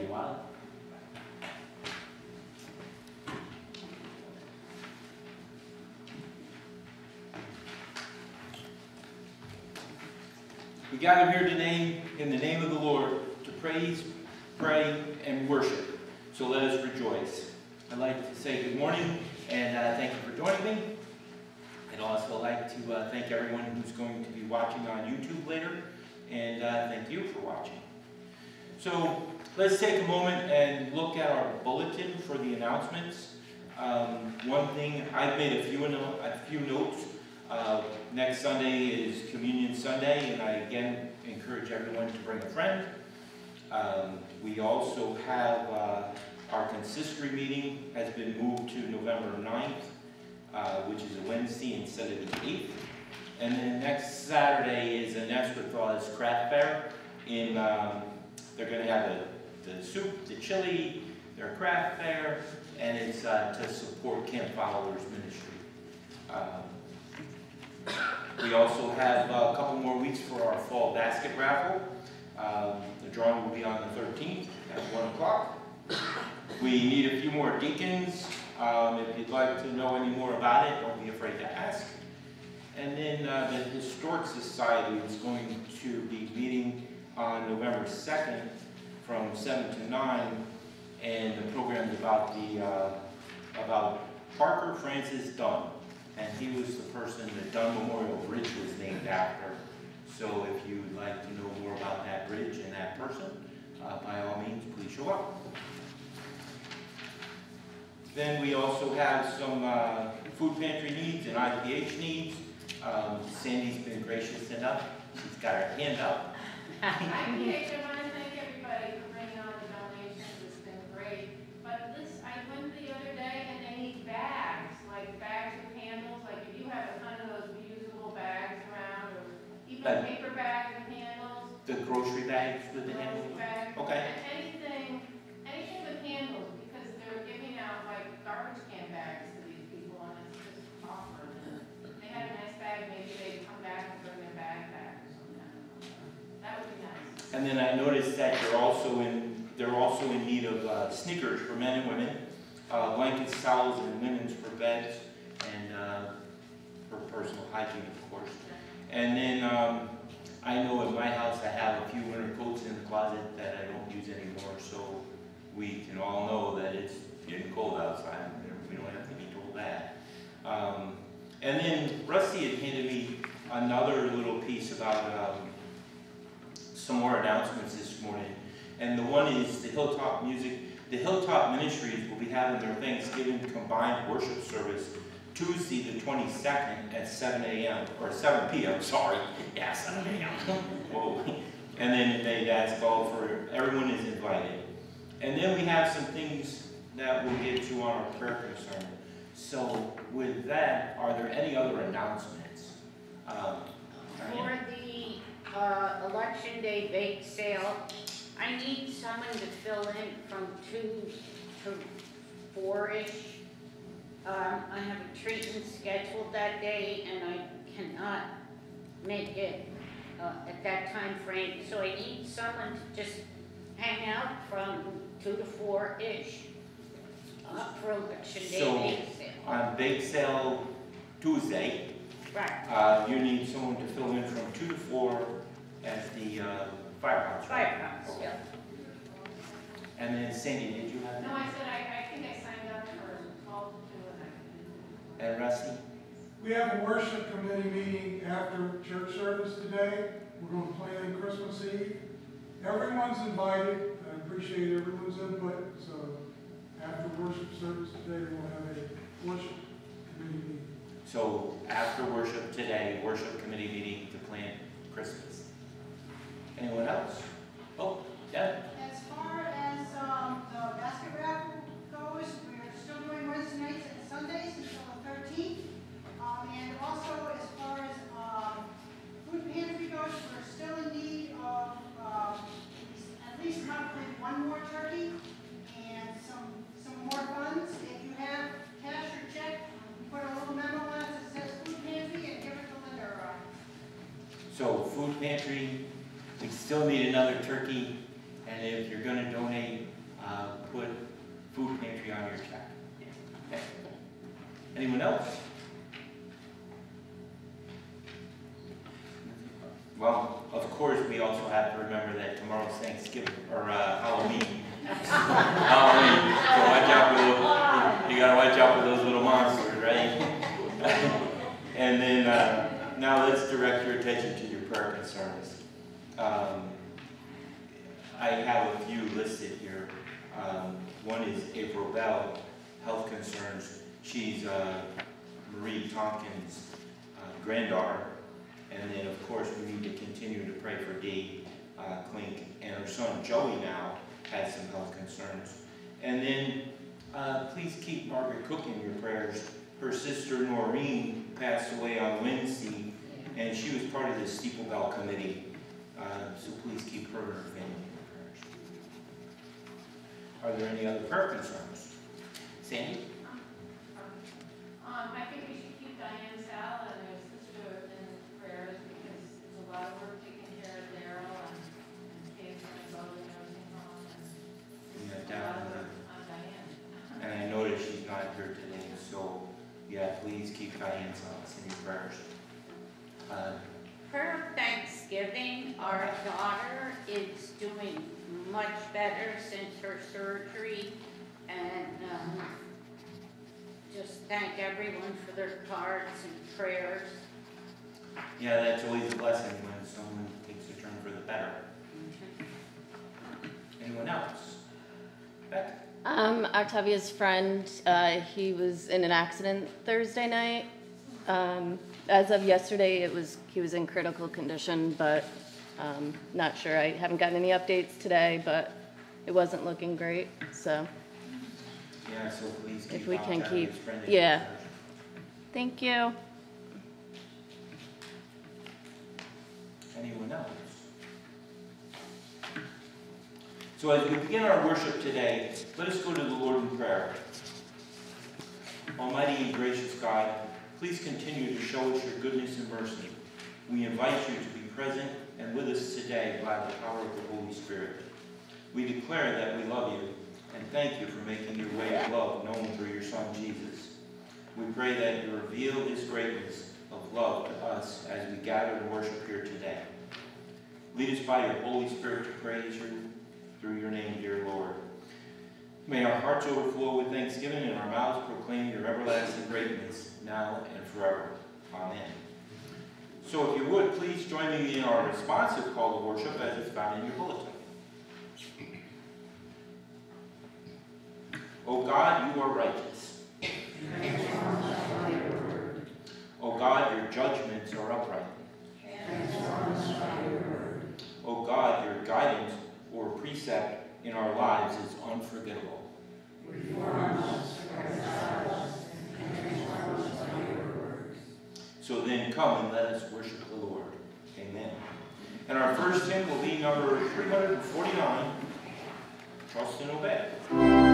You, Wally. We gather here today in the name of the Lord to praise, pray, and worship. So let us rejoice. I'd like to say good morning and uh, thank you for joining me. I'd also like to uh, thank everyone who's going to be watching on YouTube later, and uh, thank you for watching. So let's take a moment and look at our bulletin for the announcements. Um, one thing, I've made a few, a few notes. Uh, next Sunday is Communion Sunday, and I again encourage everyone to bring a friend. Um, we also have uh, our consistory meeting has been moved to November 9th, uh, which is a Wednesday instead of the 8th. And then next Saturday is Onesquethaw's Craft Fair in, um, they're gonna have the, the soup, the chili, their craft fair, and it's, uh, to support Camp Followers Ministry. Um, We also have a couple more weeks for our fall basket raffle. Um, the drawing will be on the thirteenth at one o'clock. We need a few more deacons. Um, if you'd like to know any more about it, don't be afraid to ask. And then, uh, the Historic Society is going to be meeting on November second from seven to nine. And the program's about the, uh, about Parker Francis Dunn. And he was the person that Dunn Memorial Bridge was named after. So if you'd like to know more about that bridge and that person, uh, by all means, please show up. Then we also have some uh, food pantry needs and IPH needs. Um, Sandy's been gracious enough, she's got her hand up. I PH, I want to thank everybody for bringing on the donations, it's been great. But this, I went the other day and they need bags, like bags with handles, like if you have a ton of those reusable bags around, or even paper bags with handles. The grocery bags with the grocery handle. bags, Okay. Anything, anything with handles, because they're giving out like garbage can bags to these people and it's just awkward. If They had a nice bag, maybe they'd come back and bring their bag back or something. That would be nice. And then I noticed that they're also in, they're also in need of uh, sneakers for men and women, uh, blankets, towels, and linens for beds, and uh, for personal hygiene, of course. And then, um, I know in my house, I have a few winter coats in the closet that I don't use anymore, so we can all know that it's getting cold outside, we don't have to be told that. Um, And then Rusty had handed me another little piece about, um, some more announcements this morning. And the one is the Hilltop Music, the Hilltop Ministries will be having their Thanksgiving combined worship service Tuesday, the twenty-second at seven AM, or seven PM, sorry. Yeah, seven AM. Whoa. And then they, that's called for, everyone is invited. And then we have some things that we'll get to on our prayer concern. So with that, are there any other announcements? Um, For the uh, election day bake sale, I need someone to fill in from two to four-ish. Um, I have a treatment scheduled that day and I cannot make it uh, at that time frame. So I need someone to just hang out from two to four-ish uh, for election day So- bake sale. On bake sale Tuesday, Right, uh, you need someone to fill in from two to four at the, uh, firehouse. right? firehouse, yeah. And then Sandy, did you have? No, I said, I, I think I signed up for twelve to two and Rusty? We have a worship committee meeting after church service today. We're going to plan Christmas Eve. Everyone's invited. I appreciate everyone's input. So after worship service today, we'll have a worship committee meeting. So after worship today, worship committee meeting to plan Christmas. Anyone else? Oh, Deb? As far as, um, the basket raffle goes, we're still doing Wednesday nights and Sundays until the thirteenth. Um, and also as far as, um, food pantry goes, we're still in need of, um, at least probably one more turkey and some, some more funds. If you have cash or check, put a little memo on it that says food pantry and give it to Linda or I. So food pantry, we still need another turkey, and if you're gonna donate uh, put food pantry on your check. Yeah. Okay. Anyone else? Well, of course, we also have to remember that tomorrow's Thanksgiving, or uh, Halloween. Halloween, so watch out for those, you gotta watch out for those little monsters, right? And then, uh, now let's direct your attention to your prayer concerns. Um, I have a few listed here. Um, One is April Bell, health concerns. She's uh, Marie Tompkins' uh, granddaughter. And then, of course, we need to continue to pray for Dee uh, Klink. And her son Joey now has some health concerns. And then, uh, please keep Margaret Cook in your prayers. Her sister Noreen passed away on Wednesday, and she was part of the Steeple Bell Committee. Uh, So please keep her and her family in your prayers. Are there any other prayer concerns? Sandy? Um, I think we should keep Diane Sal and her sister in prayers because it's a lot of work taking care of Daryl and and kids and go the nursing home and Yeah, a lot of definitely. on Diane. And I noticed she's not here today, so, yeah, please keep Diane Salas in your prayers. Uh, Per Thanksgiving, our daughter is doing much better since her surgery. And, um, just thank everyone for their cards and prayers. Yeah, that's always a blessing when someone takes a turn for the better. Anyone else? Beck? Um, Octavia's friend, uh, he was in an accident Thursday night. Um, as of yesterday, it was he was in critical condition, but um, not sure. I haven't gotten any updates today, but it wasn't looking great. So, Yeah, so please keep. If we can keep- yeah. thank you. Anyone else? So as we begin our worship today, let us go to the Lord in prayer. Almighty and gracious God, please continue to show us your goodness and mercy. We invite you to be present and with us today by the power of the Holy Spirit. We declare that we love you and thank you for making your way of love known through your Son Jesus. We pray that you reveal his greatness of love to us as we gather to worship here today. Lead us by your Holy Spirit to praise you through your name, dear Lord. May our hearts overflow with thanksgiving and our mouths proclaim your everlasting greatness now and forever. Amen. So if you would, please join me in our responsive call to worship as it's found in your bulletin. O God, you are righteous. O God, your judgments are upright. O God, your guidance or precept in our lives is unforgettable. So then come and let us worship the Lord. Amen. And our first hymn will be number 349, Trust and Obey.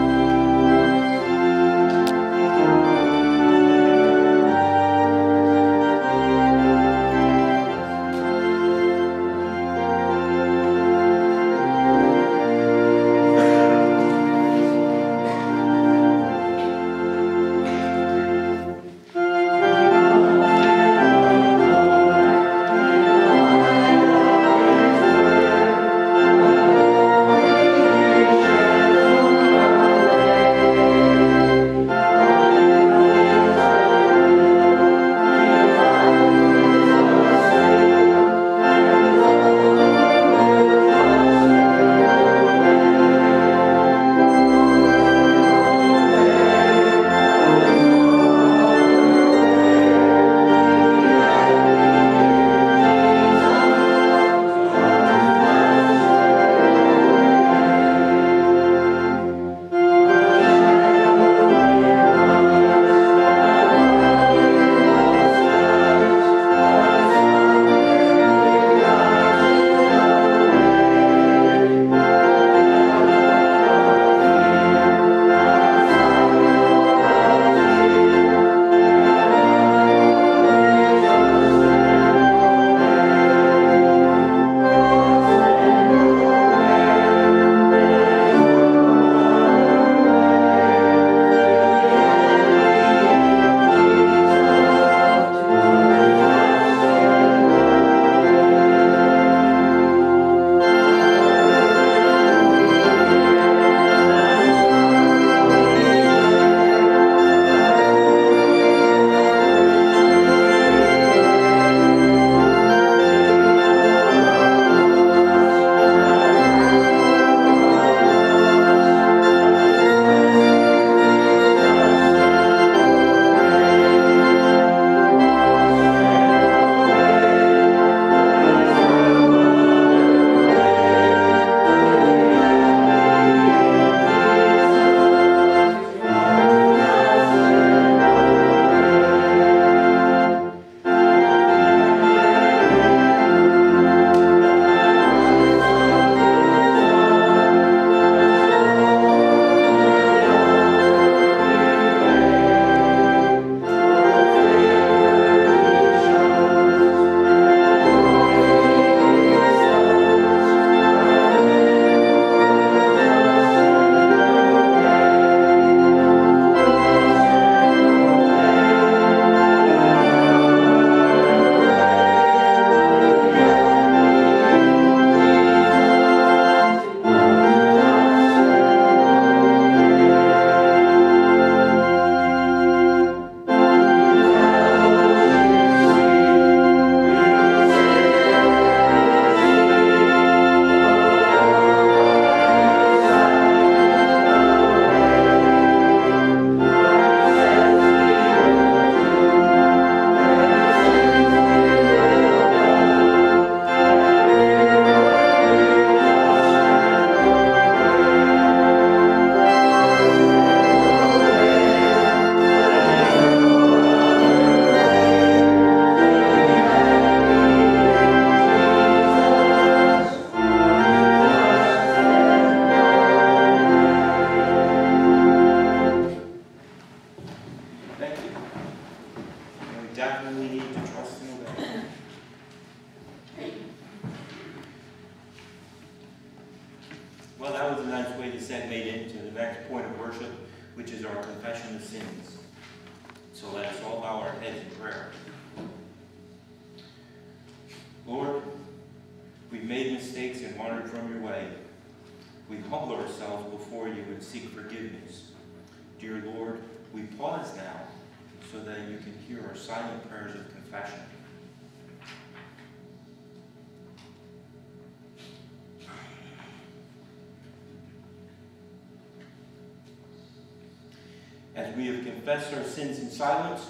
And wandered from your way. We humble ourselves before you and seek forgiveness. Dear Lord, we pause now so that you can hear our silent prayers of confession. As we have confessed our sins in silence,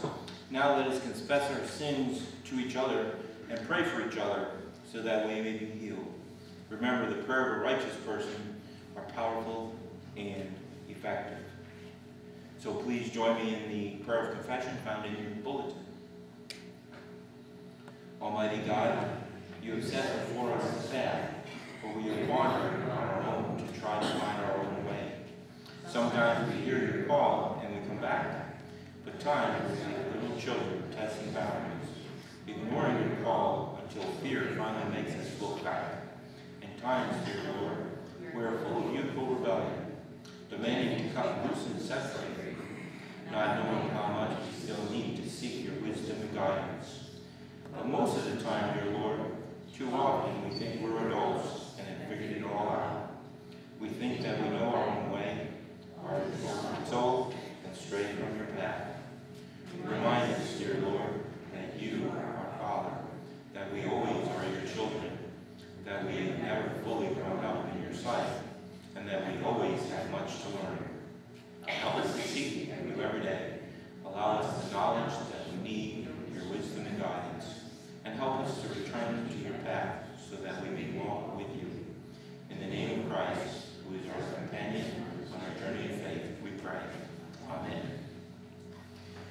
now let us confess our sins to each other and pray for each other so that we may be. Remember, the prayer of a righteous person are powerful and effective. So please join me in the prayer of confession found in your bulletin. Almighty God, you have set before us a path, but we have wandered on our own to try to find our own way. Sometimes we hear your call and we come back, but times, like little children testing boundaries, ignoring your call until fear finally makes us look back. Times, dear Lord, we are full of youthful rebellion, demanding to cut loose and set free, not knowing how much we still need to seek your wisdom and guidance. But most of the time, dear Lord, too often we think we're adults and have figured it all out. We think that we know our own way, our soul, and stray from your path. Remind us, dear Lord, that you are our Father, that we always are your children, that we have never fully grown up in your sight, and that we always have much to learn. Help us to seek you every day. Allow us the knowledge that we need your wisdom and guidance, and help us to return to your path so that we may walk with you. In the name of Christ, who is our companion on our journey of faith, we pray. Amen.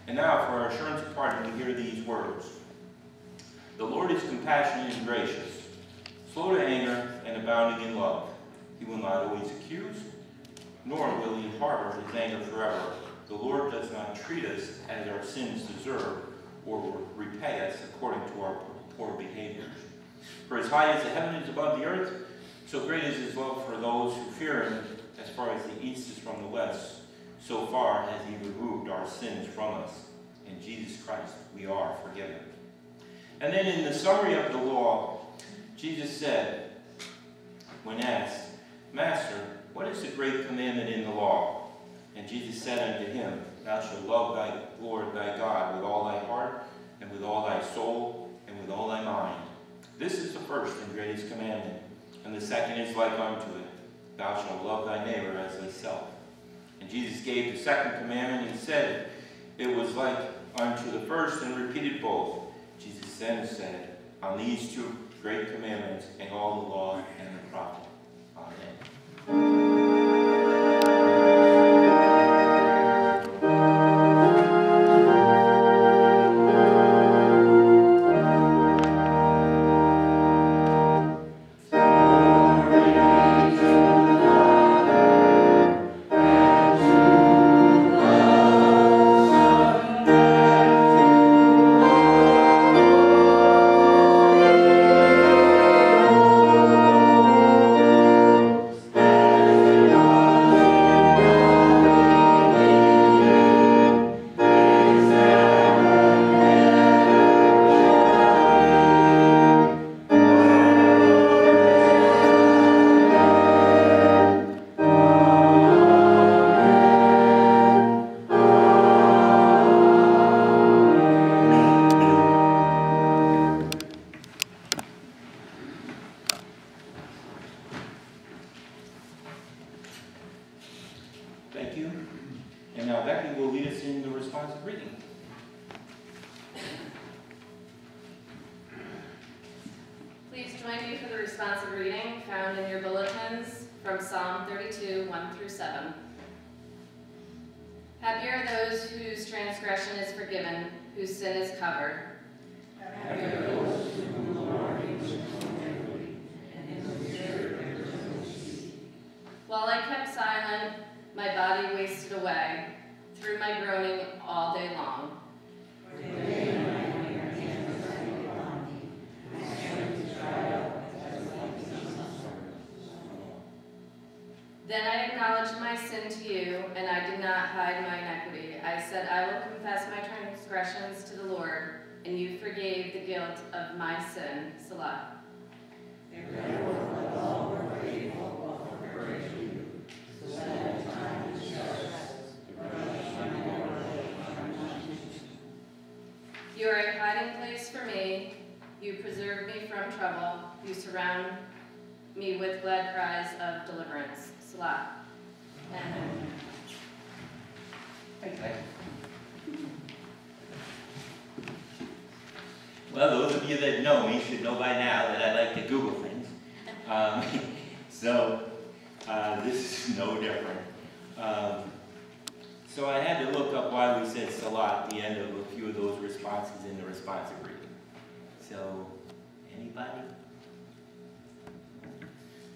And now, for our assurance of pardon, we hear these words. The Lord is compassionate and gracious, slow to anger, and abounding in love. He will not always accuse, nor will he harbor his anger forever. The Lord does not treat us as our sins deserve, or repay us according to our poor behaviors. For as high as the heaven is above the earth, so great is his love for those who fear him, as far as the east is from the west. So far has he removed our sins from us. In Jesus Christ we are forgiven. And then in the summary of the law, Jesus said, when asked, Master, what is the great commandment in the law? And Jesus said unto him, Thou shalt love thy Lord thy God with all thy heart, and with all thy soul, and with all thy mind. This is the first and greatest commandment. And the second is like unto it. Thou shalt love thy neighbor as thyself. And Jesus gave the second commandment and said it was like unto the first and repeated both. Jesus then said, On these two great commandments and all the law and the prophet. Amen. Um, so, uh, this is no different. Um, so I had to look up why we said Selah at the end of a few of those responses in the responsive reading. So, anybody?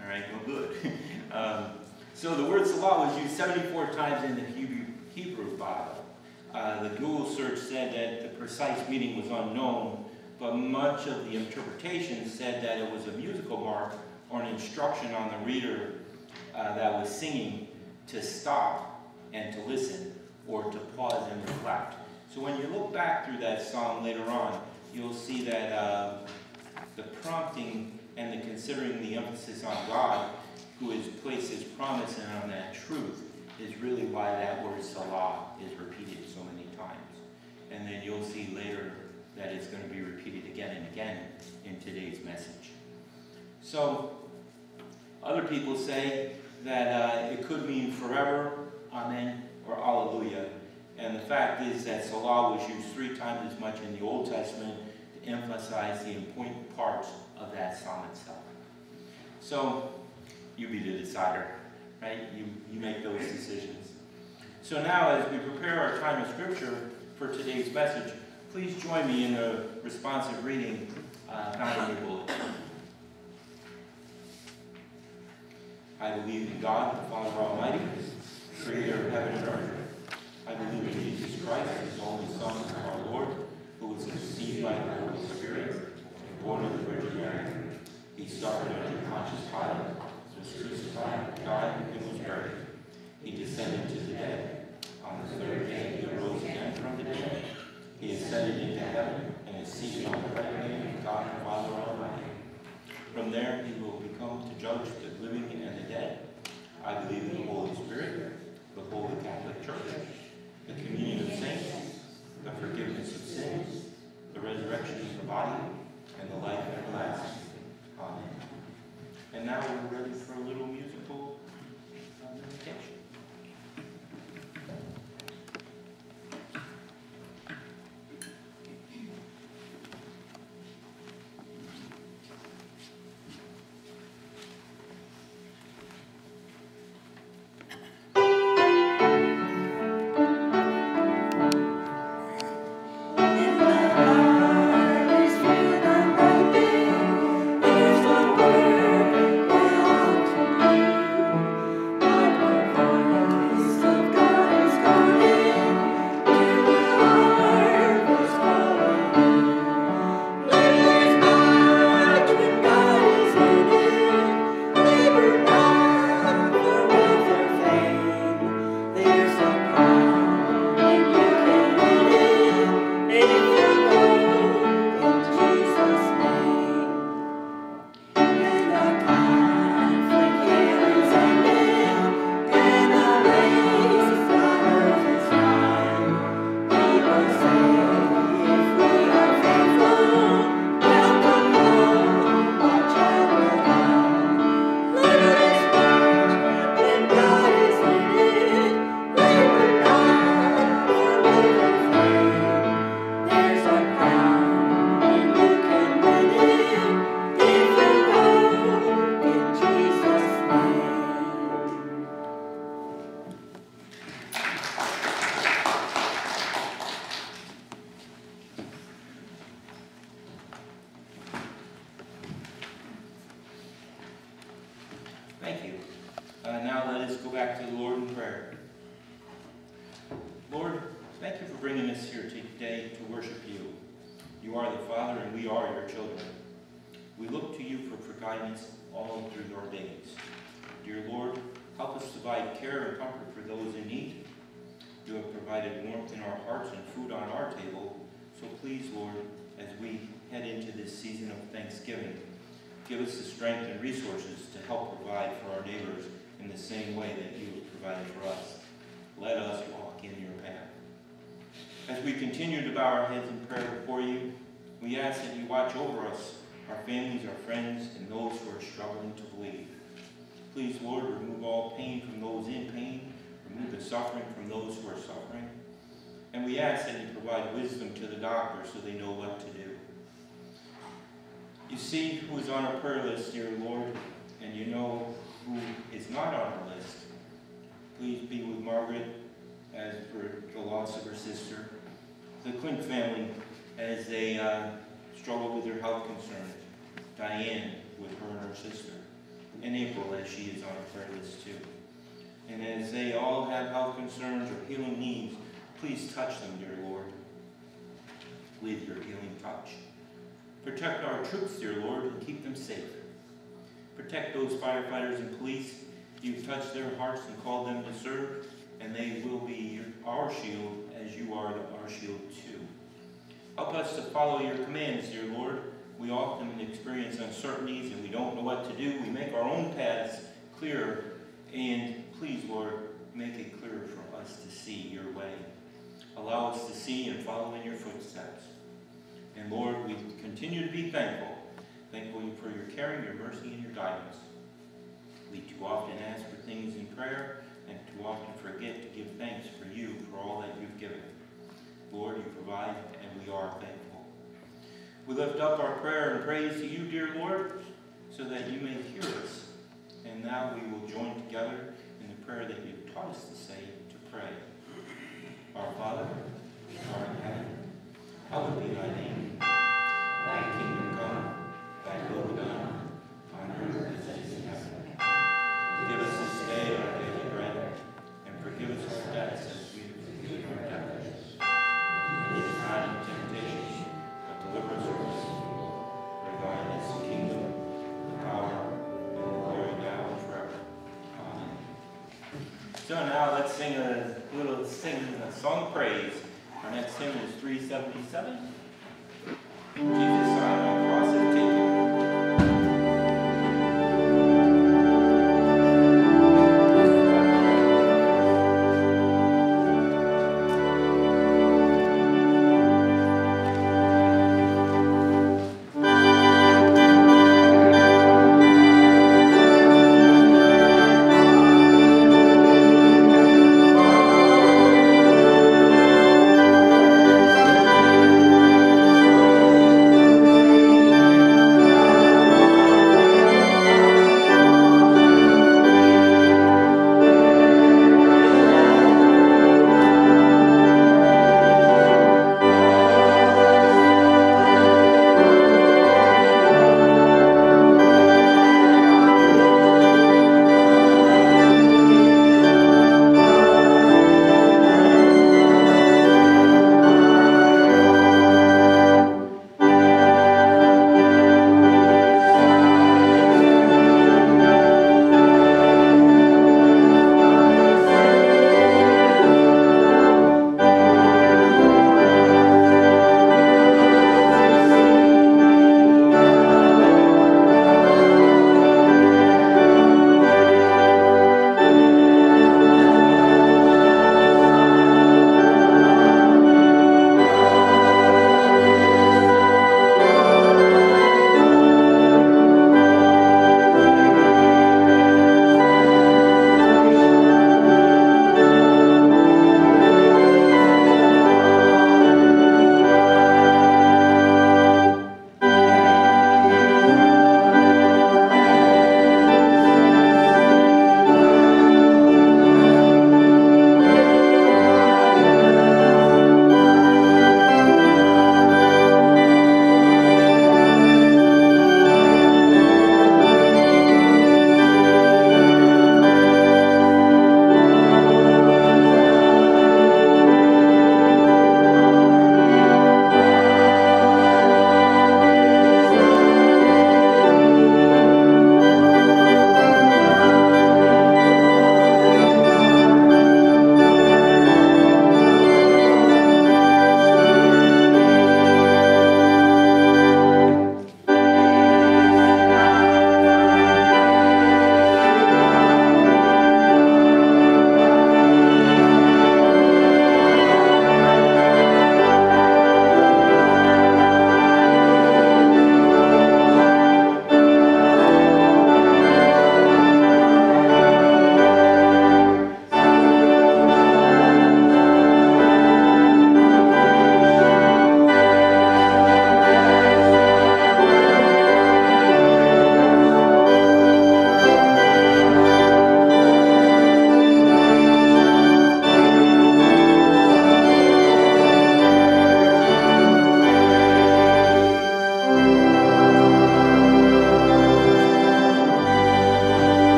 All right, well, good. Um, so the word Selah was used 74 times in the Hebrew, Hebrew Bible. Uh, the Google search said that the precise meaning was unknown, but much of the interpretation said that it was a musical mark or an instruction on the reader uh, that was singing to stop and to listen or to pause and reflect. So when you look back through that song later on, you'll see that uh, the prompting and the considering the emphasis on God, who has placed his promise and on that truth, is really why that word Selah is repeated so many times. And then you'll see later that it's going to be repeated again and again in today's message. So, other people say that uh, it could mean forever, Amen, or Alleluia. And the fact is that Selah was used three times as much in the Old Testament to emphasize the important parts of that psalm itself. So, you be the decider, right? You, you make those decisions. So now, as we prepare our time of Scripture for today's message, please join me in a responsive reading uh, found in your bulletin. I believe in God, the Father Almighty, creator of heaven and earth. I believe in Jesus Christ, his only Son, our Lord, who was conceived by the Holy Spirit, born of the Virgin Mary. He suffered under Pontius Pilate, was crucified, died, and was buried. So they know what to do. You see who is on our prayer list, dear Lord, and you know who is not on our list. Please be with Margaret as for the loss of her sister, the Clint family as they uh, struggle with their health concerns, Diane with her and her sister, and April as she is on our prayer list too. And as they all have health concerns or healing needs, please touch them, dear Lord, with your healing touch. Protect our troops, dear Lord, and keep them safe. Protect those firefighters and police. You've touched their hearts and called them to serve, and they will be our shield as you are our shield too. Help us to follow your commands, dear Lord. We often experience uncertainties and we don't know what to do. We make our own paths clearer, and please, Lord, make it clear for us to see your way. Allow us to see and follow in your footsteps. And Lord, we continue to be thankful. Thankful for your caring, your mercy, and your guidance. We too often ask for things in prayer and too often forget to give thanks for you for all that you've given. Lord, you provide, and we are thankful. We lift up our prayer and praise to you, dear Lord, so that you may hear us. And now we will join together in the prayer that you've taught us to say to pray. Our Father, who art in heaven, hallowed be thy name. Thy kingdom come, thy will be done, on earth as it is in heaven. Give us this day our daily bread, and forgive us our debts as we forgive our debtors. Lead us not into temptation, deliver us from evil. For thine is the kingdom, the power, and the glory now and forever. Amen. So now let's sing a little sing a song of praise. Our next hymn is 377. Jesus,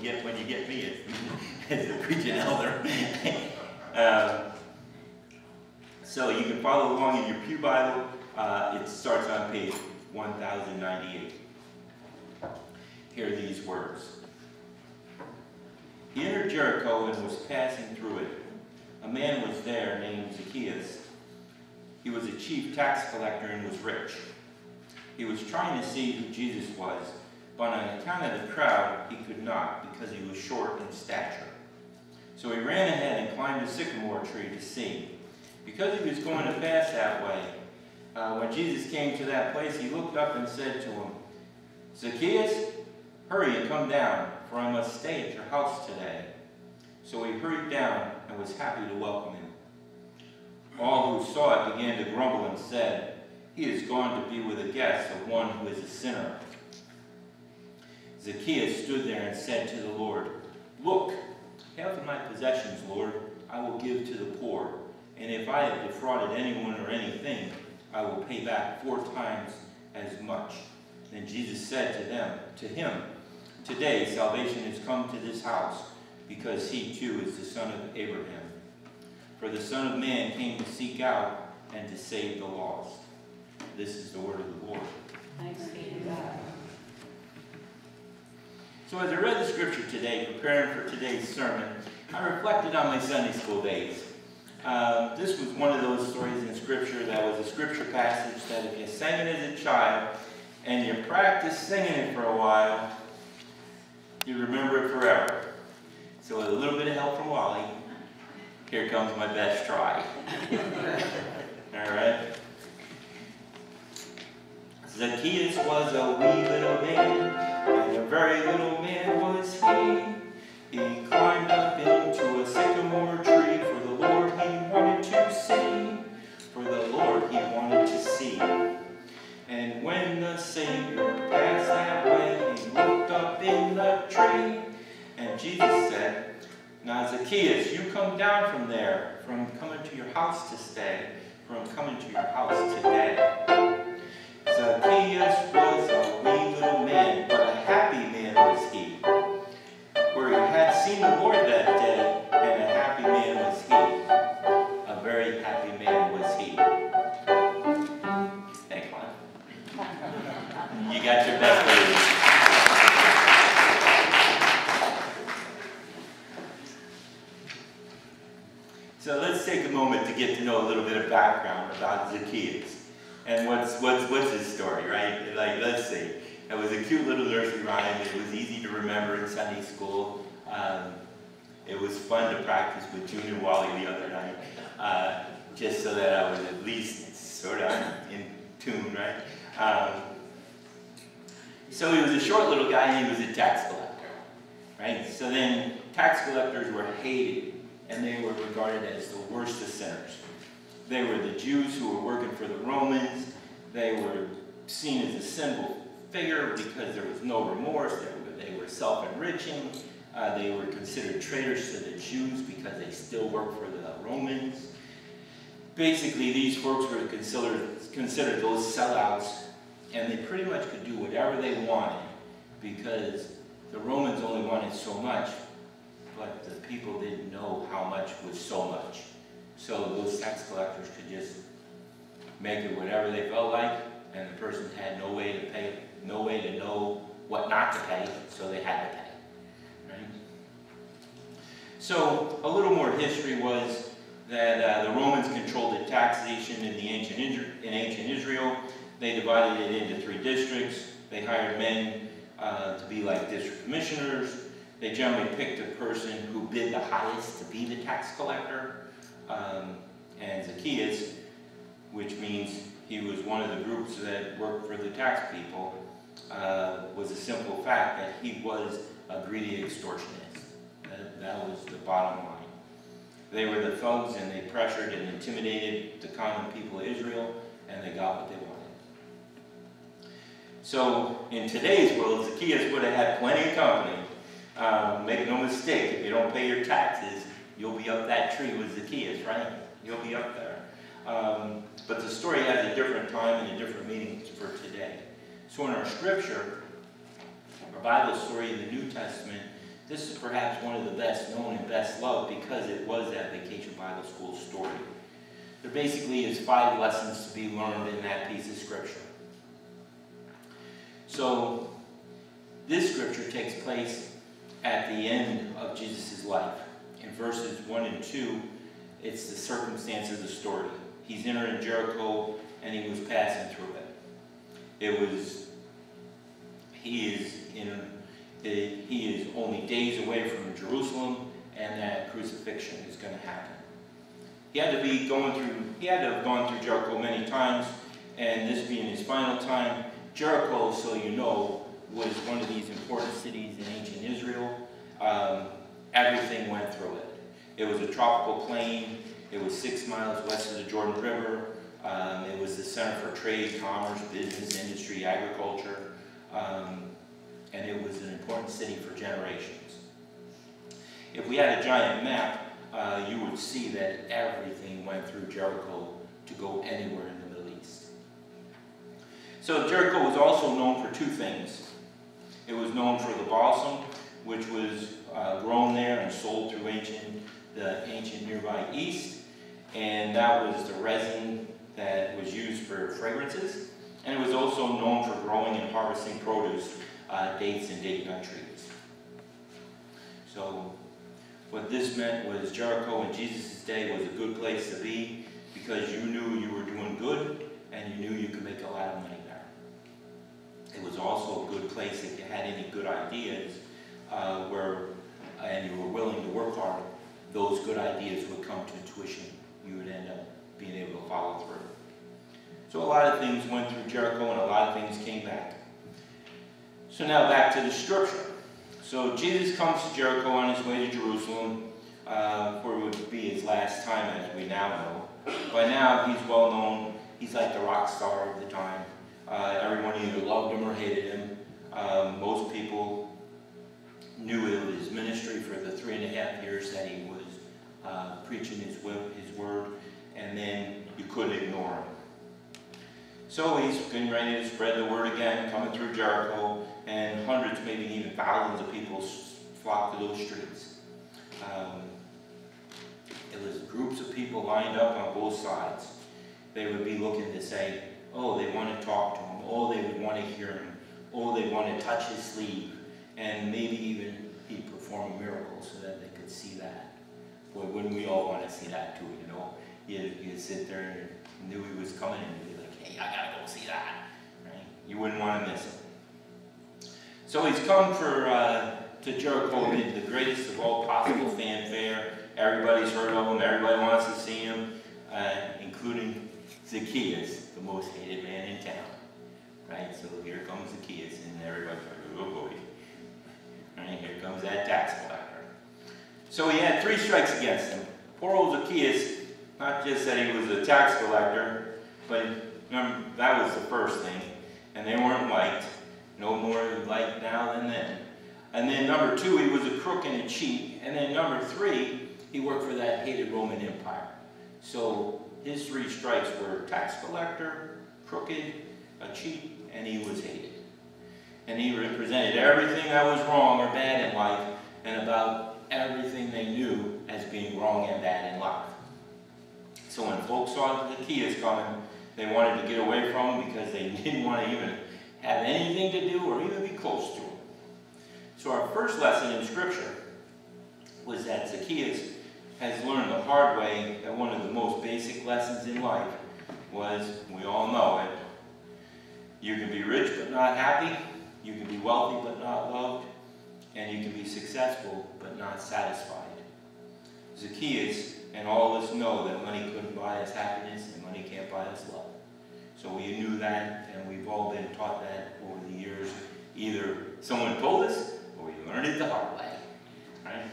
get when you get me as, as a preaching elder. uh, so you can follow along in your Pew Bible. Uh, it starts on page 1098. Hear these words. He entered Jericho and was passing through it. A man was there named Zacchaeus. He was a chief tax collector and was rich. He was trying to see who Jesus was, but on account of the crowd, he could not because he was short in stature. So he ran ahead and climbed a sycamore tree to see. Because he was going to pass that way, uh, when Jesus came to that place, he looked up and said to him, Zacchaeus, hurry and come down, for I must stay at your house today. So he hurried down and was happy to welcome him. All who saw it began to grumble and said, He is gone to be with a guest of one who is a sinner. Zacchaeus stood there and said to the Lord, Look, half of my possessions, Lord, I will give to the poor, and if I have defrauded anyone or anything, I will pay back four times as much. Then Jesus said to them, to him, Today salvation has come to this house, because he too is the son of Abraham. For the Son of Man came to seek out and to save the lost. This is the word of the Lord. Thanks be to God. So as I read the scripture today, preparing for today's sermon, I reflected on my Sunday school days. Um, this was one of those stories in scripture that was a scripture passage that if you sang it as a child and you practiced singing it for a while, you remember it forever. So with a little bit of help from Wally, here comes my best try. All right. Zacchaeus was a wee house to stay, from coming to your house today. Fun to practice with Junior Wally the other night, uh, just so that I was at least sort of in tune, right? Um, so he was a short little guy and he was a tax collector, right? So then tax collectors were hated and they were regarded as the worst of sinners. They were the Jews who were working for the Romans. They were seen as a symbol figure because there was no remorse. They were, they were self-enriching. Uh, they were considered traitors to the Jews because they still worked for the Romans. Basically, these folks were considered, considered those sellouts, and they pretty much could do whatever they wanted because the Romans only wanted so much, but the people didn't know how much was so much. So those tax collectors could just make it whatever they felt like, and the person had no way to pay, no way to know what not to pay, so they had to pay. So a little more history was that uh, the Romans controlled the taxation in the ancient in ancient Israel. They divided it into three districts. They hired men uh, to be like district commissioners. They generally picked a person who bid the highest to be the tax collector. Um, and Zacchaeus, which means he was one of the groups that worked for the tax people, uh, was a simple fact that he was a greedy extortionist. That, was the bottom line. They were the thugs and they pressured and intimidated the common people of Israel and they got what they wanted. So in today's world, Zacchaeus would have had plenty of company. Um, make no mistake, if you don't pay your taxes, you'll be up that tree with Zacchaeus, right? You'll be up there. Um, but the story has a different time and a different meaning for today. So in our scripture, our Bible story in the New Testament, this is perhaps one of the best known and best loved because it was that Vacation Bible School story. There basically is five lessons to be learned in that piece of scripture. So, this scripture takes place at the end of Jesus' life. In verses 1 and 2, it's the circumstance of the story. He's entering Jericho and he was passing through it. It was, he is in, he is only days away from Jerusalem and that crucifixion is going to happen. He had to be going through, he had to have gone through Jericho many times, and this being his final time, Jericho, so you know, was one of these important cities in ancient Israel. Um, everything went through it. It was a tropical plain. It was six miles west of the Jordan River. Um, it was the center for trade, commerce, business, industry, agriculture. Um, and it was an important city for generations. If we had a giant map, uh, you would see that everything went through Jericho to go anywhere in the Middle East. So Jericho was also known for two things. It was known for the balsam, which was uh, grown there and sold through ancient, the ancient nearby East, and that was the resin that was used for fragrances. And it was also known for growing and harvesting produce, uh, dates and date nut trees. So what this meant was Jericho in Jesus' day was a good place to be because you knew you were doing good and you knew you could make a lot of money there. It was also a good place if you had any good ideas uh, where, and you were willing to work hard, those good ideas would come to tuition. You would end up being able to follow through. So a lot of things went through Jericho and a lot of things came back. So now back to the scripture. So Jesus comes to Jericho on his way to Jerusalem, uh, where it would be his last time, as we now know. By now, he's well known. He's like the rock star of the time. Uh, everyone either loved him or hated him. Um, most people knew of his ministry for the three and a half years that he was uh, preaching his, his word, and then you couldn't ignore him. So he's getting ready to spread the word again, coming through Jericho, and hundreds, maybe even thousands of people flocked to those streets. Um, it was groups of people lined up on both sides. They would be looking to say, oh, they want to talk to him. Oh, they would want to hear him. Oh, they want to touch his sleeve. And maybe even he'd perform a miracle so that they could see that. Boy, wouldn't we all want to see that too, you know? You'd, you'd sit there and knew he was coming and you'd be like, hey, I gotta go see that. Right? You wouldn't want to miss him. So he's come for uh, to Jericho the greatest of all possible fanfare. Everybody's heard of him. Everybody wants to see him, uh, including Zacchaeus, the most hated man in town. Right? So here comes Zacchaeus, and everybody's like, oh boy. Right? Here comes that tax collector. So he had three strikes against him. Poor old Zacchaeus, not just that he was a tax collector, but remember, that was the first thing. And they weren't liked. No more liked now than then. And then number two, he was a crook and a cheat. And then number three, he worked for that hated Roman Empire. So his three strikes were tax collector, crooked, a cheat, and he was hated. And he represented everything that was wrong or bad in life and about everything they knew as being wrong and bad in life. So when folks saw the Zacchaeus coming, they wanted to get away from him because they didn't want to even have anything to do or even be close to him. So our first lesson in Scripture was that Zacchaeus has learned the hard way that one of the most basic lessons in life was, we all know it, you can be rich but not happy, you can be wealthy but not loved, and you can be successful but not satisfied. Zacchaeus and all of us know that money couldn't buy us happiness and money can't buy us love. So we knew that, and we've all been taught that over the years. Either someone told us, or we learned it the hard way. Right?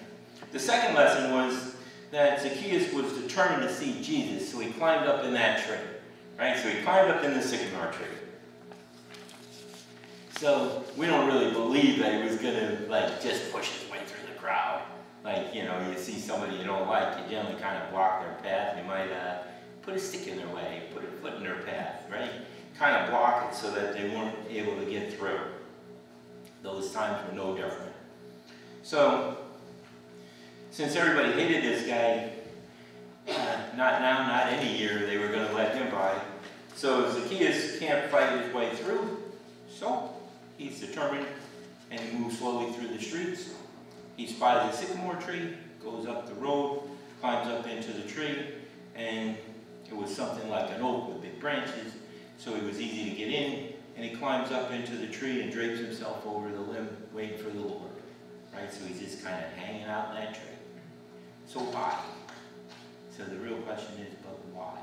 The second lesson was that Zacchaeus was determined to see Jesus, so he climbed up in that tree. Right? So he climbed up in the sycamore tree. So we don't really believe that he was gonna like just push his way through the crowd. Like, you know, you see somebody you don't like, you generally kind of block their path. You might uh, put a stick in their way, put a foot in their path, right? Kind of block it so that they weren't able to get through. Those times were no different. So, since everybody hated this guy, uh, not now, not any year, they were going to let him by. So Zacchaeus can't fight his way through. So he's determined and he moves slowly through the streets. He spies a sycamore tree, goes up the road, climbs up into the tree, and it was something like an oak with big branches, so it was easy to get in. And he climbs up into the tree and drapes himself over the limb, waiting for the Lord. Right? So he's just kind of hanging out in that tree. So why? So the real question is, but why?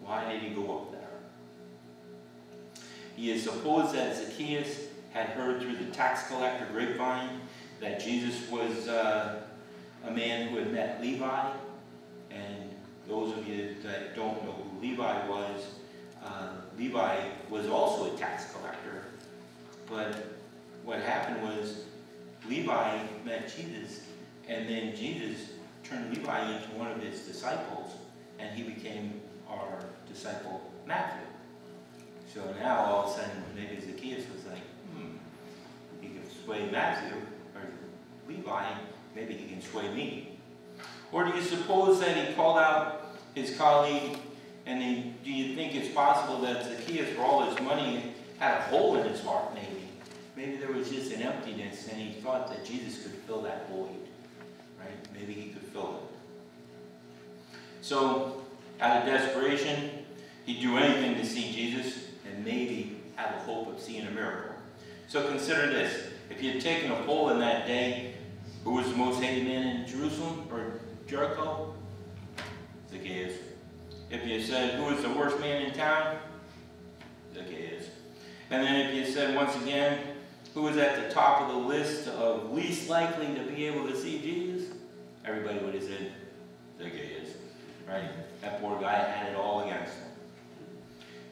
Why did he go up there? He is supposed that Zacchaeus had heard through the tax collector grapevine that Jesus was uh, a man who had met Levi. And those of you that don't know who Levi was, uh, Levi was also a tax collector. But what happened was Levi met Jesus, and then Jesus turned Levi into one of his disciples, and he became our disciple Matthew. So now all of a sudden, maybe Zacchaeus was like, hmm, he can sway Matthew or Levi, maybe he can sway me. Or do you suppose that he called out his colleague, and he, do you think it's possible that Zacchaeus, for all his money, had a hole in his heart, maybe? Maybe there was just an emptiness, and he thought that Jesus could fill that void. Right? Maybe he could fill it. So, out of desperation, he'd do anything to see Jesus and maybe have a hope of seeing a miracle. So consider this. If you had taken a poll in that day, who was the most hated man in Jerusalem or Jericho? Zacchaeus. If you said, who was the worst man in town? Zacchaeus. And then if you said, once again, who was at the top of the list of least likely to be able to see Jesus? Everybody would have said, Zacchaeus. Right? That poor guy had it all against him.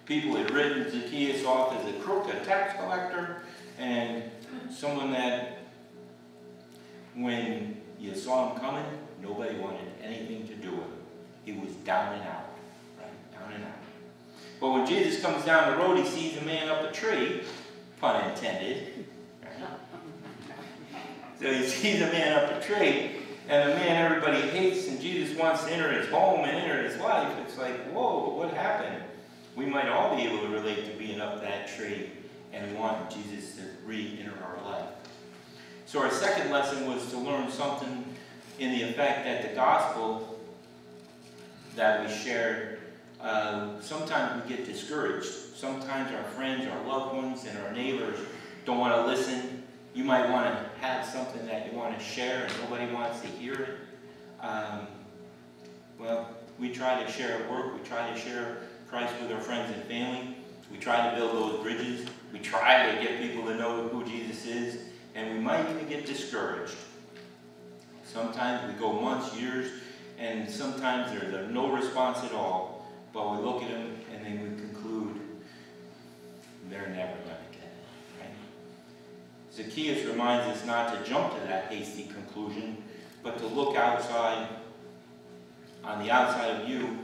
People had written Zacchaeus off as a crook, a tax collector, and someone that when you saw him coming, nobody wanted anything to do with him. He was down and out, right? Down and out. But when Jesus comes down the road, he sees a man up a tree, pun intended. So he sees a man up a tree, and a man everybody hates, and Jesus wants to enter his home and enter his life. It's like, whoa, what happened? We might all be able to relate to being up that tree and want Jesus to re-enter our life. So our second lesson was to learn something in the effect that the gospel that we share, uh, sometimes we get discouraged. Sometimes our friends, our loved ones, and our neighbors don't want to listen. You might want to have something that you want to share and nobody wants to hear it. Um, well, we try to share at work. We try to share Christ with our friends and family. We try to build those bridges. We try to get people to know who Jesus is. And we might even get discouraged. Sometimes we go months, years, and sometimes there's no response at all. But we look at them and then we conclude they're never going to get it. Right? Zacchaeus reminds us not to jump to that hasty conclusion, but to look outside, on the outside of you,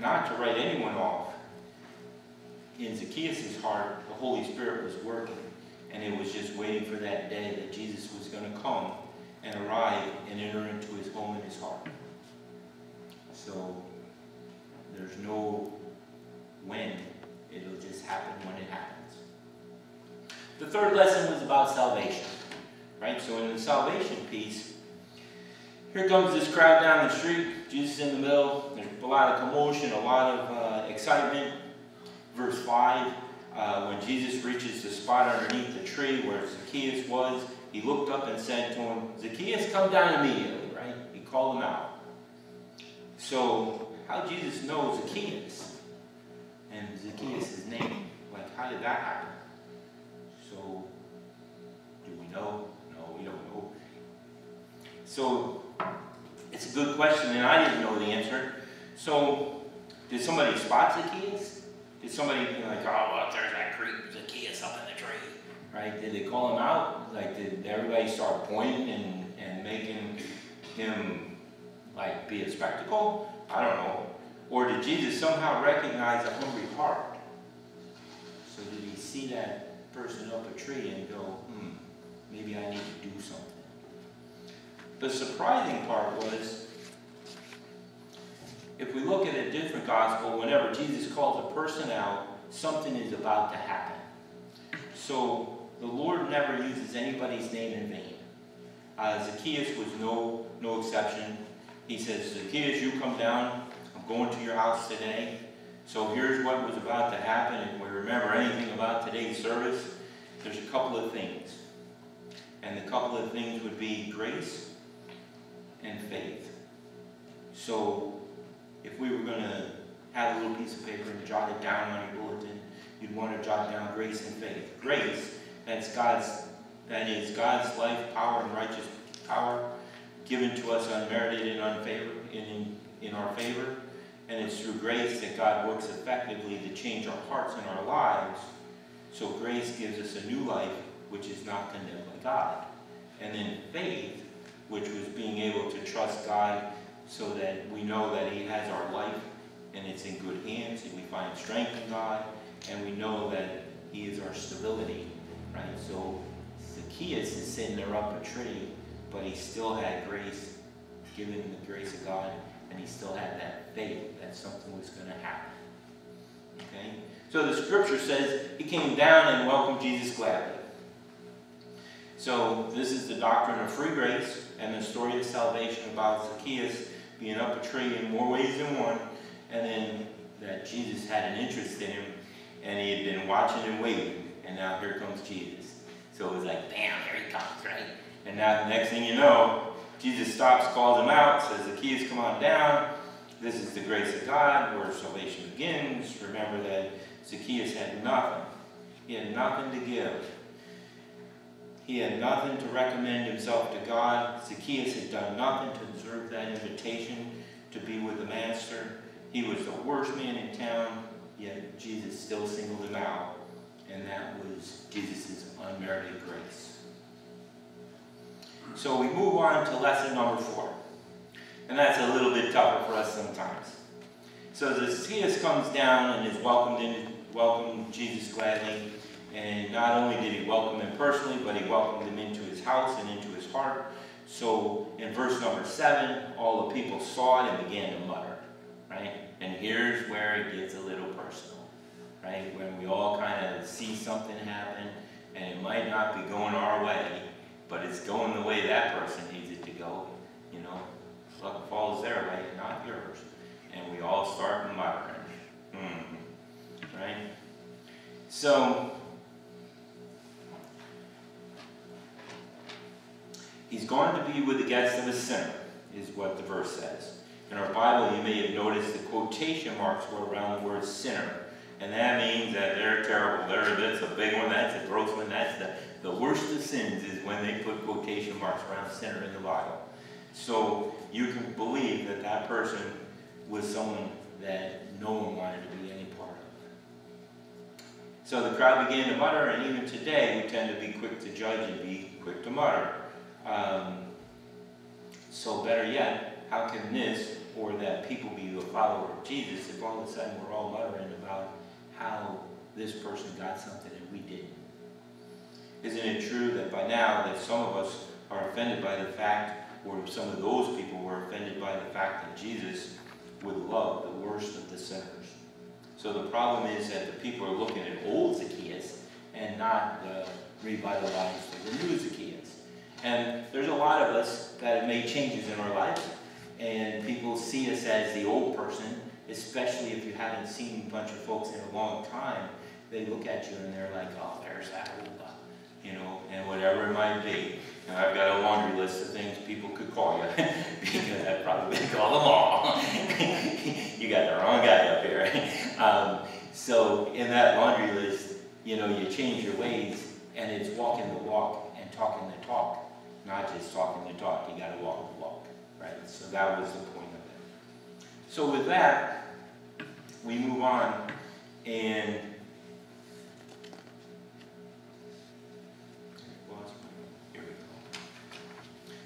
not to write anyone off. In Zacchaeus' heart, the Holy Spirit was working, and it was just waiting for that day that Jesus was going to come and arrive and enter into his home and his heart. So there's no when, it'll just happen when it happens. The third lesson was about salvation, right? So in the salvation piece, here comes this crowd down the street, Jesus in the middle, there's a lot of commotion, a lot of uh, excitement. Verse 5, uh, when Jesus reaches the spot underneath the tree where Zacchaeus was, he looked up and said to him, Zacchaeus, come down immediately, right? He called him out. So, how Jesus knows Zacchaeus and Zacchaeus' name? Like, how did that happen? So, do we know? No, we don't know. So, it's a good question, and I didn't know the answer. So, did somebody spot Zacchaeus? Did somebody be like, oh, look, there's that creep Zacchaeus up in the tree? Right? Did they call him out? Like, did everybody start pointing and, and making him, like, be a spectacle? I don't know. Or did Jesus somehow recognize a hungry heart? So did he see that person up a tree and go, hmm, maybe I need to do something? The surprising part was, if we look at a different gospel, whenever Jesus calls a person out, something is about to happen. So the Lord never uses anybody's name in vain. Uh, Zacchaeus was no, no exception. He says, Zacchaeus, you come down. I'm going to your house today. So here's what was about to happen. If we remember anything about today's service, there's a couple of things. And the couple of things would be grace and faith. So if we were going to have a little piece of paper and jot it down on your bulletin, you'd want to jot down grace and faith. Grace, that's God's, that is God's life, power, and righteous power given to us unmerited and unfavor, in, in our favor. And it's through grace that God works effectively to change our hearts and our lives. So grace gives us a new life, which is not condemned by God. And then faith, which was being able to trust God so that we know that He has our life and it's in good hands and we find strength in God and we know that He is our stability, right? So Zacchaeus is sitting there up a tree, but he still had grace, given the grace of God, and he still had that faith that something was going to happen. Okay? So the scripture says he came down and welcomed Jesus gladly. So this is the doctrine of free grace and the story of salvation about Zacchaeus being up a tree in more ways than one, and then that Jesus had an interest in him, and he had been watching and waiting, and now here comes Jesus. So it was like, bam, here he comes, right? And now the next thing you know, Jesus stops, calls him out, says, Zacchaeus, come on down. This is the grace of God where salvation begins. Remember that Zacchaeus had nothing. He had nothing to give. He had nothing to recommend himself to God. Zacchaeus had done nothing to deserve that invitation to be with the Master. He was the worst man in town, yet Jesus still singled him out. And that was Jesus' unmerited grace. So we move on to lesson number four. And that's a little bit tougher for us sometimes. So the Zacchaeus comes down and is welcomed in, welcomed Jesus gladly. And not only did he welcome him personally, but he welcomed him into his house and into his heart. So in verse number seven, all the people saw it and began to mutter, right? And here's where it gets a little personal, right? When we all kind of see something happen, and it might not be going our way, but it's going the way that person needs it to go, you know? Luck falls their way, not yours. And we all start muttering, hmm, right? So, he's going to be with the guests of a sinner, is what the verse says. In our Bible, you may have noticed the quotation marks were around the word sinner. And that means that they're terrible. They're, that's a big one, that's a gross one, that's the, the worst of sins is when they put quotation marks around sinner in the Bible. So you can believe that that person was someone that no one wanted to be any part of. So the crowd began to mutter, and even today we tend to be quick to judge and be quick to mutter. Um, so better yet, how can this or that people be a follower of Jesus if all of a sudden we're all muttering about how this person got something and we didn't? Isn't it true that by now that some of us are offended by the fact, or some of those people were offended by the fact that Jesus would love the worst of the sinners? So the problem is that the people are looking at old Zacchaeus and not the revitalized, the new Zacchaeus. And there's a lot of us that have made changes in our lives, and people see us as the old person, especially if you haven't seen a bunch of folks in a long time. They look at you and they're like, oh, there's that you know, and whatever it might be. And I've got a laundry list of things people could call you, because I probably call them all. You got the wrong guy up here. Um, so in that laundry list, you know, you change your ways, and it's walking the walk and talking the talk, not just talking the talk, you gotta walk the walk, right? So that was the point. So with that, we move on, and.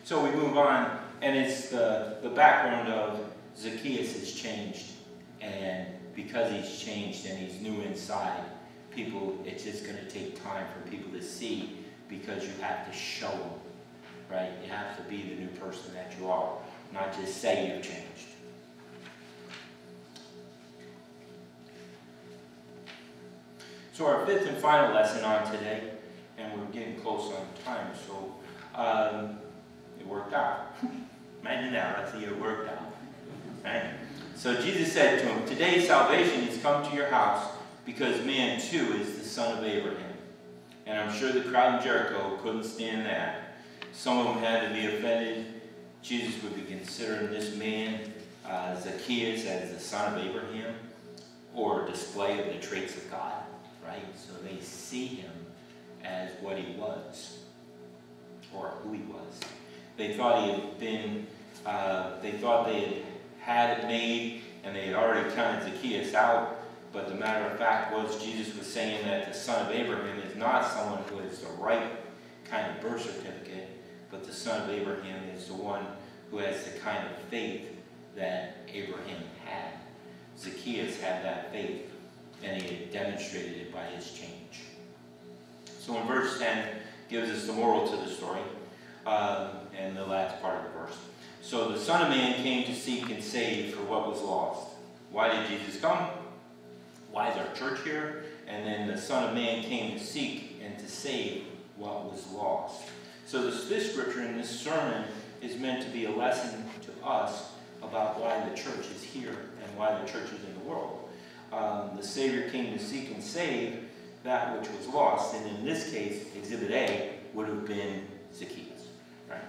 So we move on, and it's the, the background of Zacchaeus has changed, and because he's changed and he's new inside, people, it's just gonna take time for people to see, because you have to show them, right? You have to be the new person that you are, not just say you've changed. So our fifth and final lesson on today, and we're getting close on time, so um, it worked out. Imagine that, see it worked out. Right? So Jesus said to him, Today salvation has come to your house because man too is the son of Abraham. And I'm sure the crowd in Jericho couldn't stand that. Some of them had to be offended. Jesus would be considering this man, uh, Zacchaeus, as the son of Abraham, or a display of the traits of God, right? So they see him as what he was, or who he was. They thought he had been, uh, they thought they had had it made, and they had already counted Zacchaeus out. But the matter of fact was, Jesus was saying that the son of Abraham is not someone who has the right kind of birth certificate, but the son of Abraham is the one who has the kind of faith that Abraham had. Zacchaeus had that faith, and he had demonstrated it by his change. So in verse 10 gives us the moral to the story, um, and the last part of the verse. So the Son of Man came to seek and save for what was lost. Why did Jesus come? Why is our church here? And then the Son of Man came to seek and to save what was lost. So this, this scripture and this sermon is meant to be a lesson to us about why the church is here and why the church is in the world. Um, the Savior came to seek and save that which was lost, and in this case, Exhibit A would have been Zacchaeus, right?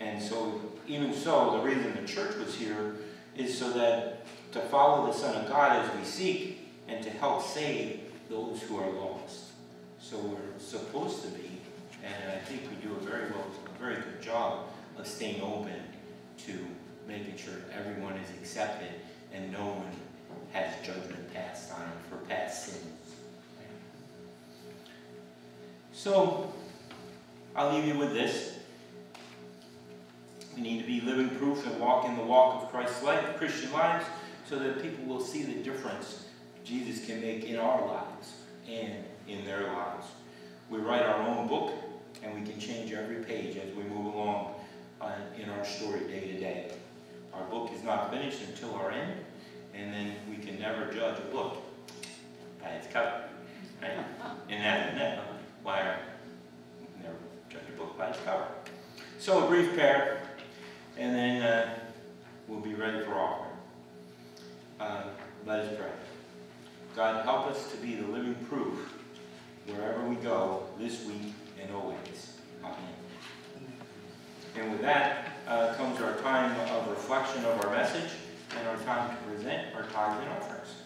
And so, even so, the reason the church was here is so that to follow the Son of God as we seek and to help save those who are lost. So we're supposed to be, and I think we do a very well, a very good job of staying open to making sure everyone is accepted and no one has judgment passed on them for past sins. So, I'll leave you with this. We need to be living proof and walk in the walk of Christ's life, Christian lives, so that people will see the difference Jesus can make in our lives and in their lives. We write our own book, and we can change every page as we move along uh, in our story day to day. Our book is not finished until our end, and then we can never judge a book by its cover. Right? And that, and that, why our, never judge a book by its cover. So a brief prayer, and then uh, we'll be ready for offering. Uh, let us pray. God, help us to be the living proof wherever we go this week and always. Amen. And with that uh, comes our time of reflection of our message and our time to present our tithe and offerings.